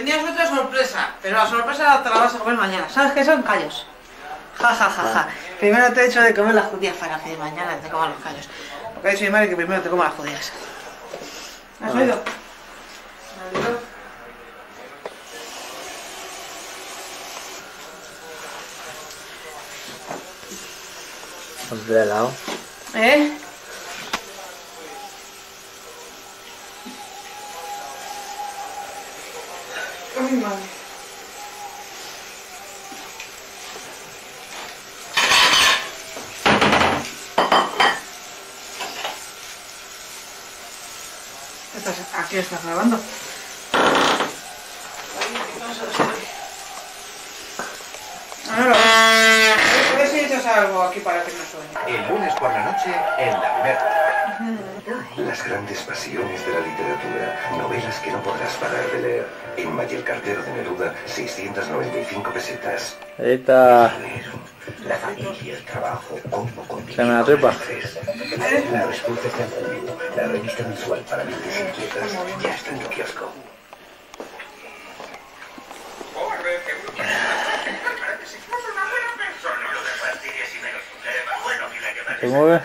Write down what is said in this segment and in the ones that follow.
tenías otra sorpresa, pero la sorpresa te la vas a comer mañana. ¿Sabes qué son callos? Ja, ja, ja, ja. Primero te he hecho de comer las judías para que mañana te coman los callos. Porque ha dicho mi madre que primero te coma las judías. ¿Has oído? ¿Has oído? Compré helado. ¿Eh? Ay, madre. Estás, aquí estás grabando. Ahora, a ver si dices algo aquí para que no suene. El lunes por la noche en la Primer. Las grandes pasiones de la literatura, novelas que no podrás parar de leer. Emma y el cartero de Neruda, 695 pesetas. Ahorita La familia, el trabajo, cómo se me la trepa. La respuesta está en julio. La revista mensual para mentes inquietas ya está en tu kiosco. ¿Se mueve?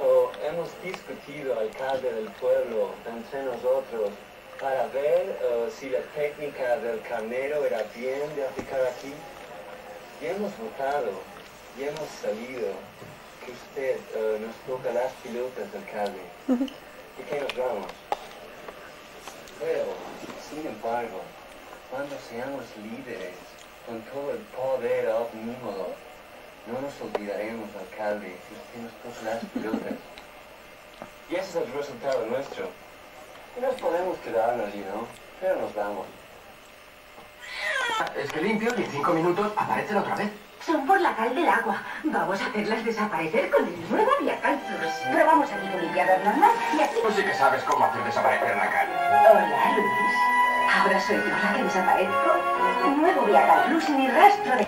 O hemos discutido, alcalde del pueblo, entre nosotros, para ver eh, si la técnica del carnero era bien de aplicar aquí. Y hemos votado, y hemos salido, que usted eh, nos toca las pilotas, alcalde, y que nos vamos. Pero, sin embargo, cuando seamos líderes, con todo el poder omnímodo, no nos olvidaremos, alcalde, si usted nos toca las pilotas. Y ese es el resultado nuestro. Y nos podemos quedarnos, you know, pero nos vamos. Es que limpio y en cinco minutos aparecen otra vez. Son por la cal del agua. Vamos a hacerlas desaparecer con el nuevo Viacal Plus. Probamos aquí con limpiador normal y aquí... Tú sí que sabes cómo hacer desaparecer la calle. Hola, Luis. Ahora soy yo la que desaparezco. Nuevo Viacal Plus ni rastro de...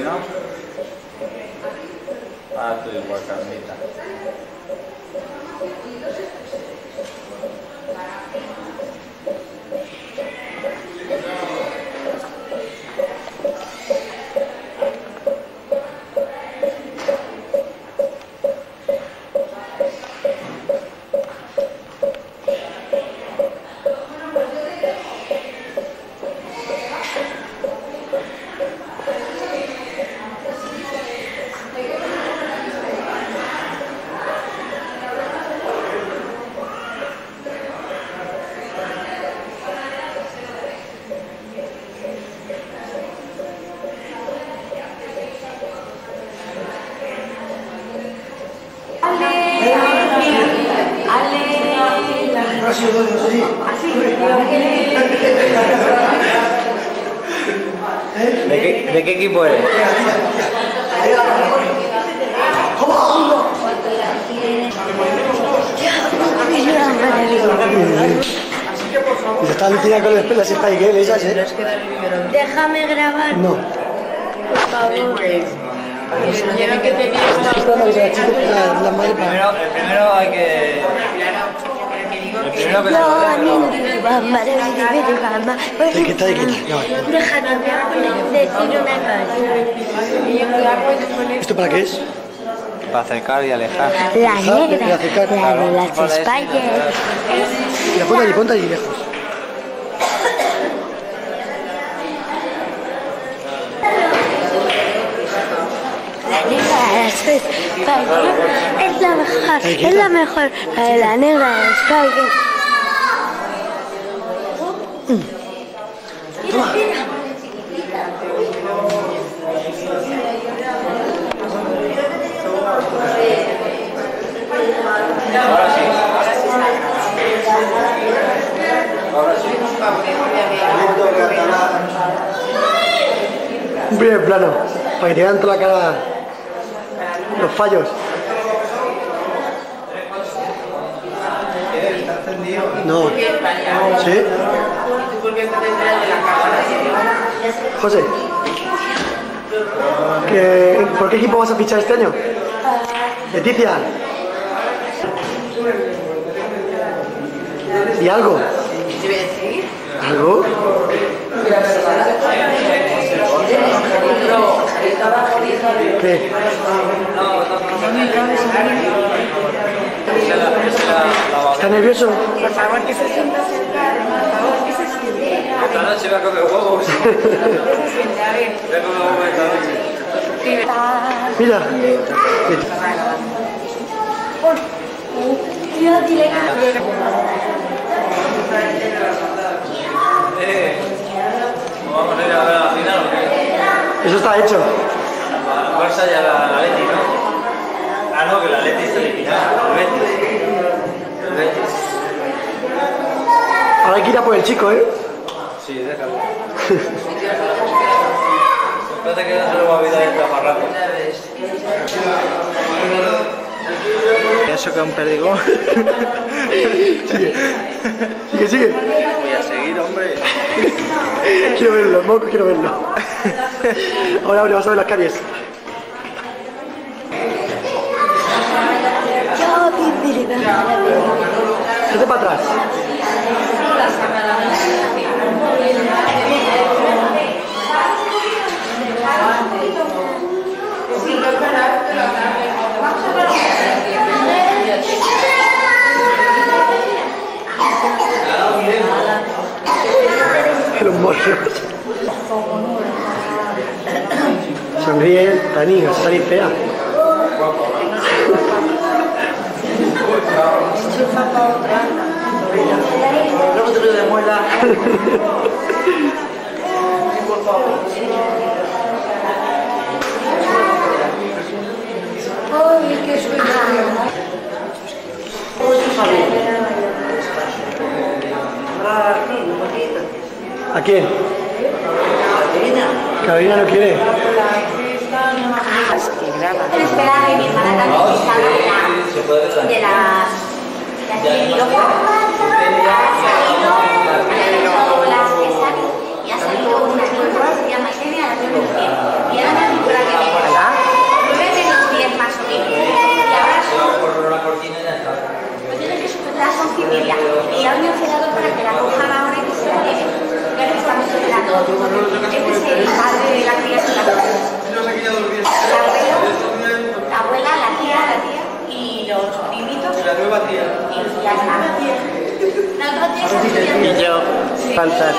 ¿no? Ah, igual, Carmita. ¿De qué, ¿De qué equipo eres? Y está Lucía con las pelas Spike Girl, esas, ¿eh? Déjame grabar, No. por favor. Que primero hay que. Una cosa. ¿Esto para qué es? Para acercar y alejar. La negra, la de las Spiders. Mira, ponte allí, ponte allí lejos. La negra de las Spiders. Es la mejor, es la mejor. La de Un primer plano, para que te vean toda la cara los fallos. José, ¿qué- ¿por qué equipo vas a fichar este año? Leticia. ¿Y algo? ¿Algo? ¿Qué? ¿Está nervioso? Por favor, que se sienta sentado. Por favor, que se sienta. Esta noche voy a comer huevos. Mira. Eh, ¿no vamos a ir a ver la final o qué? Eso está hecho. El Barça ya la, la Leti, ¿no? Ah, no, que la Leti está eliminada. El Betis. El Betis. Ahora hay que ir a por el chico, ¿eh? Sí, déjalo. Espérate que no se lo va a olvidar el. Eso que un perdigón. Sigue, sigue. Voy a seguir, hombre. Quiero verlo, moco, quiero verlo. Ahora abre, vas a ver las caries. Vete para atrás. Los morros. Sonríe, Dani, vas a salir fea. Luego te pido de muela. Ay, qué sueño. ¿A quién? Carolina no quiere. Espera que mi hermana también de las de las locas. Ha salido, las que salen y ha salido una niña que se llama Irene a las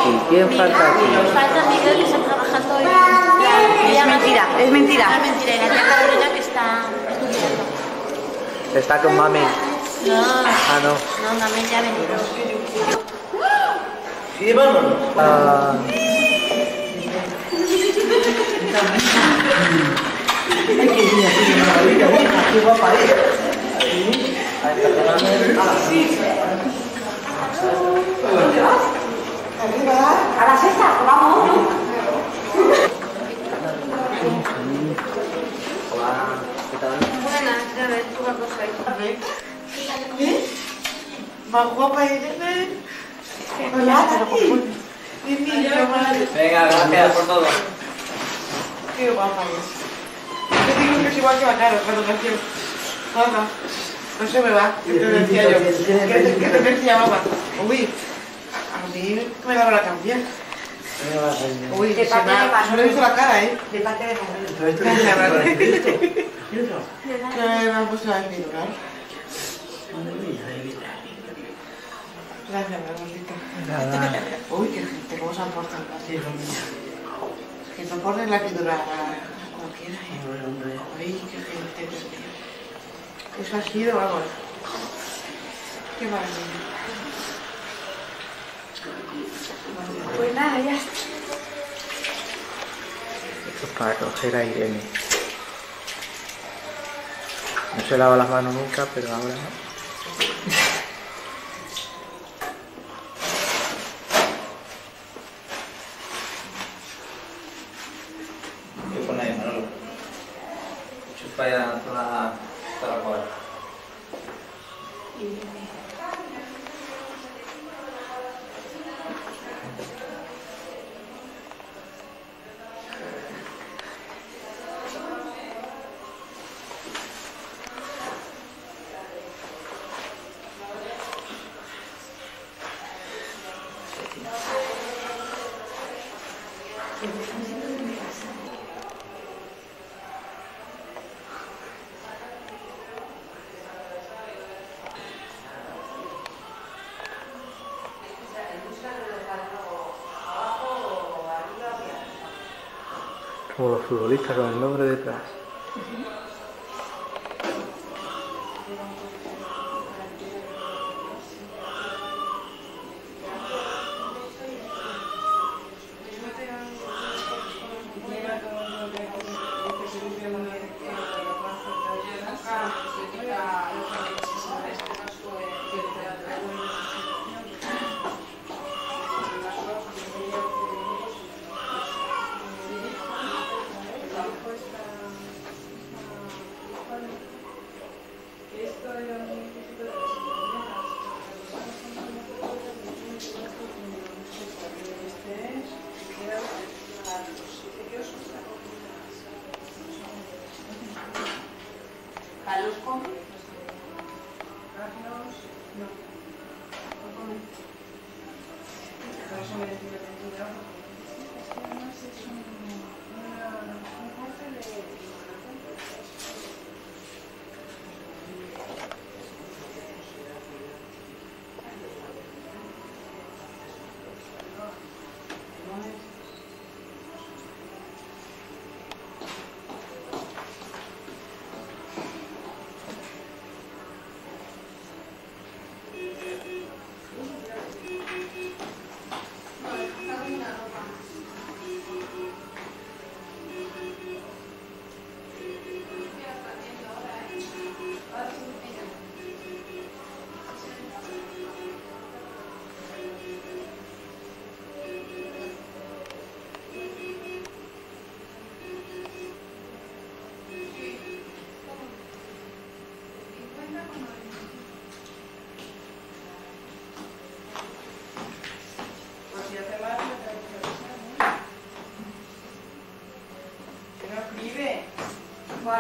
aquí. ¿Quién falta aquí? Falta Miguel que está trabajando en... Es mentira, es mentira. Es mentira. Y la tía Carolina que está estudiando. Está con mami. No, Ah, no. no, también ya ha venido. Sí, vámonos. Ah, A la sexta, vamos, ¿no? Buenas, ya ves, tú vas a coger. ¿Eh? Más guapa Irene. Hola, Mi niño, madre. Venga, gracias por todo. Qué guapa es. Yo digo que es igual que Bacaro, cuando nació. Guapa. No se me va, que te decía yo. Que te, decía guapa. Uy, a mí me daba la cambiar. Uy, De se parte me ha- de Manuel. solo he visto la cara, ¿eh? De parte de Manuel. Gracias, Manuel. Que me han puesto la epidural. Gracias, Manuelita. Uy, qué gente, cómo se han portado. Que no ponen la epidural a cualquiera. ¿eh? Uy, qué gente, Dios mío. Eso ha sido, vamos. Qué maravilla. Pues nada, ya esto es para coger a Irene. No se lava las manos nunca, pero ahora no. Vaya zona para jugar. Como los futbolistas con el nombre detrás.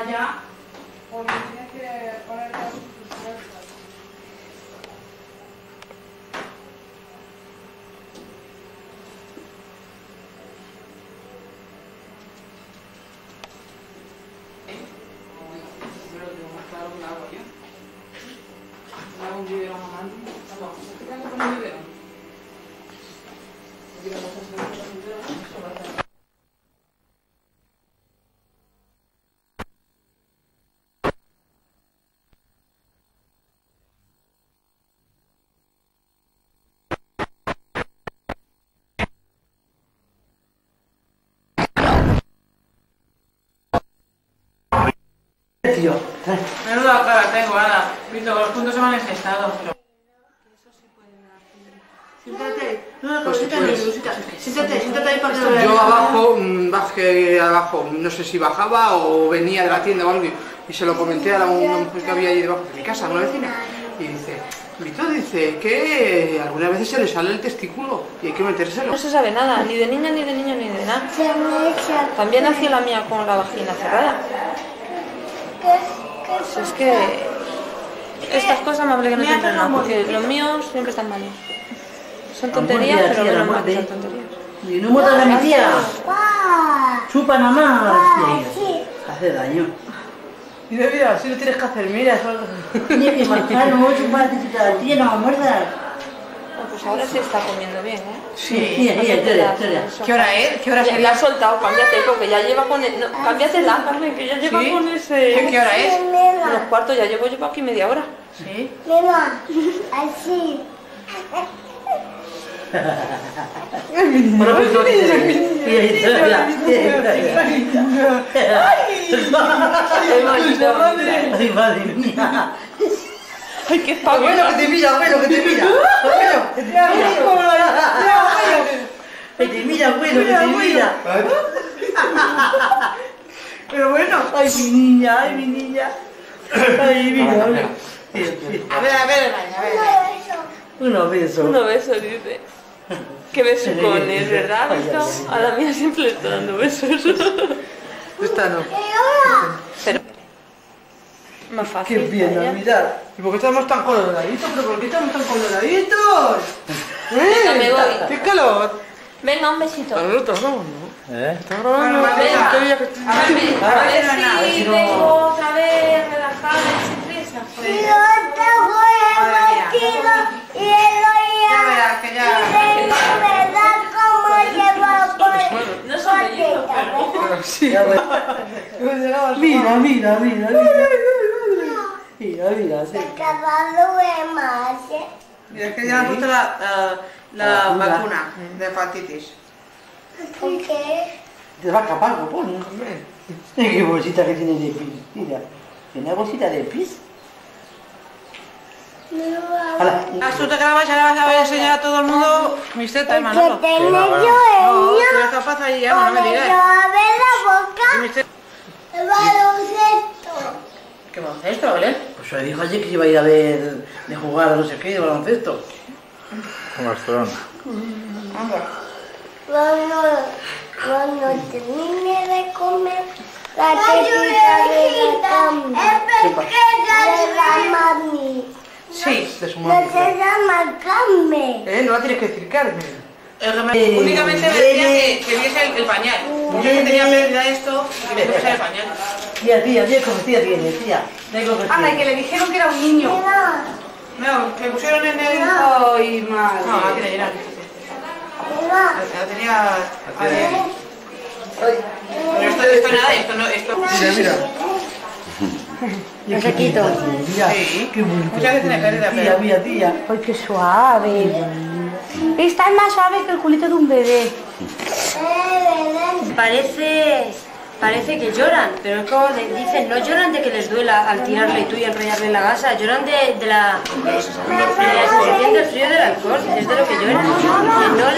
Vaya, porque tienes que poner todas tus fuerzas. Primero tengo más claro que hago yo. Me hago un biberón a mano. No, ¿qué tengo que poner un biberón? Porque la cosa se ve que la cintura, eso va a estar. Tío, Menuda cara tengo, Ana. Visto que los puntos se me han engestado. Siéntate. No, no, Pues, siéntate, pues, Lucita. Siéntate, siéntate ahí para que lo veas. Yo abajo, mm, bajé abajo, no sé si bajaba o venía de la tienda o algo, y, y se lo comenté a la una mujer que había ahí debajo de mi casa, una vecina, y dice, Vito dice que algunas veces se le sale el testículo y hay que metérselo. No se sabe nada, ni de niña, ni de niño, ni de nada. También nació la mía con la vagina cerrada. Pues es que estas cosas me hablé que no te porque los míos siempre están malos. Son tonterías, pero menos la mal que son muerte. tonterías. Y no muerdas a mi tía. Chupa nada más. Hace daño. Y de vida, si lo tienes que hacer, mira. Tienes que marcar, no chupar a la tía, no muerdas. Ah, Pues ahora sí está comiendo bien, ¿eh? Sí, mira, mira. ¿Qué hora es? ¿Qué hora Ya, sería? la ha soltado, cámbiate, porque ya lleva con el... No, cámbiatela, Carmen, que ya lleva ¿Sí? con ese... ¿Qué- hora es? Los cuartos, ya llevo, llevo aquí media hora. Sí. Mamá, así. Bueno, pues Mira, mira, mira, madre mía. Ay, qué Abuelo, que te mira, abuelo, que te mira. Abuelo, te mira. Que te mira, abuelo, que te mira. Pero bueno, Ay, mi niña, ay, mi niña. Ay, mira. A ver, a ver, a ver, a ver. Unos besos. Uno beso, dice. Qué besucones, ¿verdad, Víctor? A la mía siempre le está dando besos. Esta no. Pero... Más fácil. Qué bien, mirar. ¿Y por qué estamos tan coloraditos? ¿Pero por qué estamos tan coloraditos? Venga, me voy. ¡Qué calor! Venga, un besito. A nosotros vamos, ¿no? ¿Eh? Está grabando. Bueno, venga. A ver, a ver no, no, si si no- vengo otra vez relajada y sin prisa. joder. Ya verás que ya. No son mellizos, pero... Pero sí. Mira, mira, mira, mira. Mira, mira, sí. Mira, es que ya han puesto la, la, la La vacuna. de hepatitis. Te va a escapar, copón. Mira qué bolsita que tiene de pis. Mira, tiene una bolsita de pis. Te grabas y ahora vas a ver enseñar a todo el mundo mis tetas, Manolo. tengo No, tú el eres capaz ahí, ya, no me digas. yo abro la boca, Mis tetas- el baloncesto. ¿Qué baloncesto, vale? Pues se dijo ayer que iba a ir a ver de jugar a no sé qué, de baloncesto. Con Barcelona. Cuando, cuando termine de comer la tetita de la cama, de la mami, Sí. De su de madre. se llama Carmen. Eh, no la tienes que decir Carmen. Es que me- Únicamente me decía que, que viese el, el pañal. Porque yo que tenía pérdida esto y que me viese el pañal. Tía, tía, tía, como tía tiene, tía. Tiene. que le dijeron que era un niño. No, que pusieron en el... Ay, madre. No, la tiene llena. La tenía... Pero esto, esto nada, esto no... Esto... Mira, mira. No se quito. Mira, Sí. qué bonito. Muchas veces tiene pérdida, Tía, pero... mira, tía. Ay, qué suave. Esta es más suave que el culito de un bebé. Parece, parece que lloran, pero es como dicen, no lloran de que les duela al tirarle tú y enrollarle la gasa, lloran de, de la, de la sensación del frío del alcohol, es de lo que lloran. No,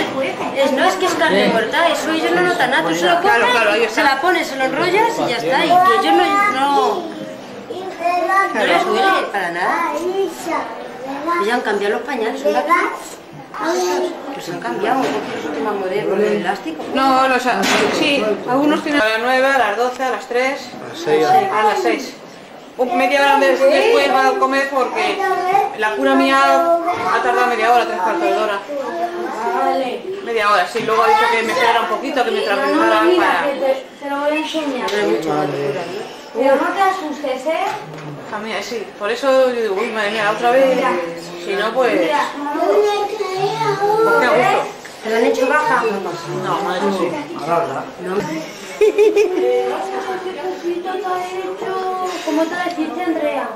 es, no es que es carne muerta, eso ellos no notan nada, tú se lo está. se la pones, se lo enrollas y ya está, y que ellos no, no, no les duele para nada. Ya han cambiado los pañales, aquí. Pues han cambiado, un poquito más moderno, el elástico. No, los, sí, algunos tienen a las 9, a las 12, a las 3, a las 6. Un media hora des- después van a comer porque la cura mía ha tardado media hora, tres cuartos de hora. Media hora, sí, luego ha dicho que me esperara un poquito, que me tranquilizara para... Te lo voy a enseñar. Pero no te asustes, ¿eh? A mí, sí, por eso yo digo, uy, madre mía, otra vez, si no, pues... Qué. ¿Te lo han hecho baja? No, madre sí. ¿Cómo te deciste, Andrea?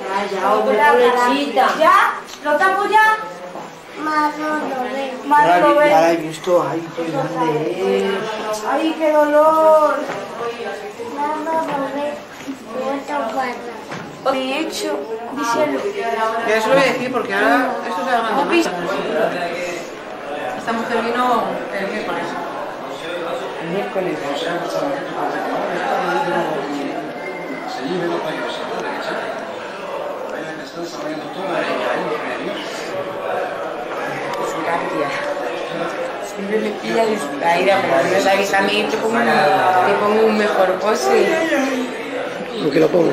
Ya, ya, otra lechita. ¿Ya? ¿Lo tapo ya? Visto, ay, qué grande es. ¡Ay, qué dolor! Me he hecho, díselo. Ya eso lo voy a decir porque ahora esto se va a mandar. Esta mujer vino el miércoles. El miércoles. Siempre me pilla distraída, pero no sabéis a mí que pongo, un mejor pose. Lo que lo pongo.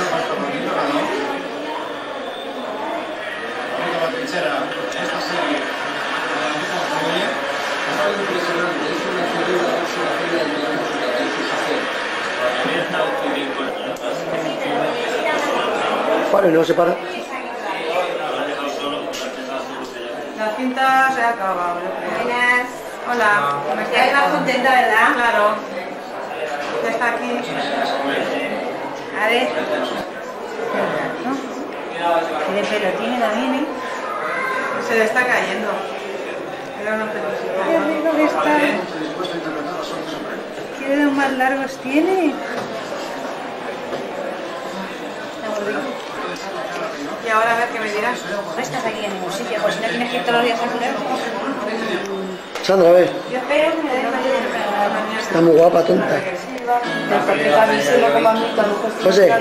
No se para. La cinta se ha acabado. Buenas. Hola. Ya estás contenta, ¿verdad? Claro. Ya está aquí. A ver. ¿Qué de pelo tiene también, eh? Se le está cayendo. Era una Qué rico que está. ¿Qué dedos más largos tiene? Ahora a ver qué me dirás. No estás aquí en ningún sitio, pues si no tienes que ir todos los días a curar. Sandra, a ver. Yo espero que me des mañana. Está muy guapa, tonta. José.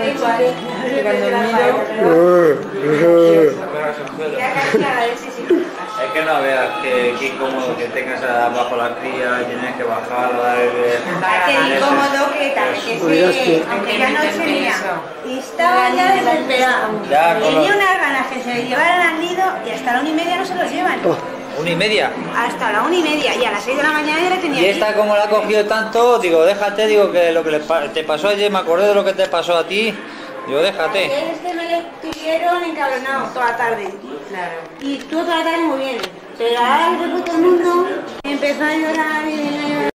La sí. Es que no veas que, que incómodo que tengas abajo la cría y tienes que bajar, darle... Qué incómodo que también Oiga, que es se, que- aunque ya no mira, y estaba ya con Tenía los- unas ganas que se le llevaran al nido y hasta la una y media no se los llevan. ¿Una y media? Hasta la una y media y a las seis de la mañana ya le tenía Y esta como la ha cogido tanto, digo, déjate, digo que lo que te pasó ayer, me acordé de lo que te pasó a ti, digo, déjate. Es que me le tuvieron encabronado toda la tarde. Claro. Y estuvo toda la tarde muy bien. Pero ahora de repente todo el mundo empezó a llorar y a llorar.